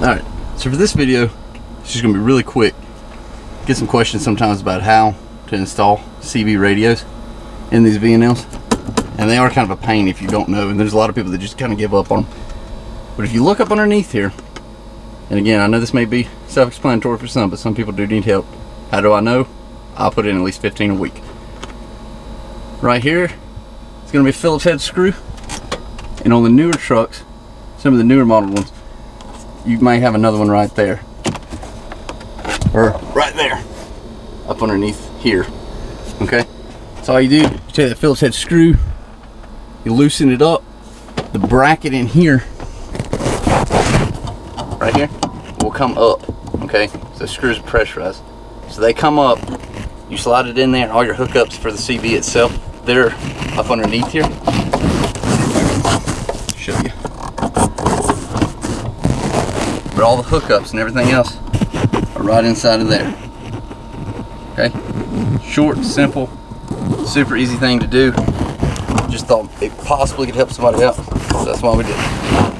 Alright, so for this video, it's just to be really quick. Get some questions sometimes about how to install CB radios in these VNLs. And they are kind of a pain if you don't know, and there's a lot of people that just kind of give up on them. But if you look up underneath here, and again, I know this may be self-explanatory for some, but some people do need help. How do I know? I'll put in at least 15 a week. Right here, it's to be a Phillips head screw. And on the newer trucks, some of the newer model ones, you might have another one right there. Or right there. Up underneath here. Okay? So all you do, you take that Phillips head screw, you loosen it up, the bracket in here, right here, will come up. Okay? So the screws are pressurized. So they come up, you slide it in there, all your hookups for the CB itself, they're up underneath here. Show you. But all the hookups and everything else are right inside of there. Okay? Short, simple, super easy thing to do. Just thought it possibly could help somebody out. So that's why we did it.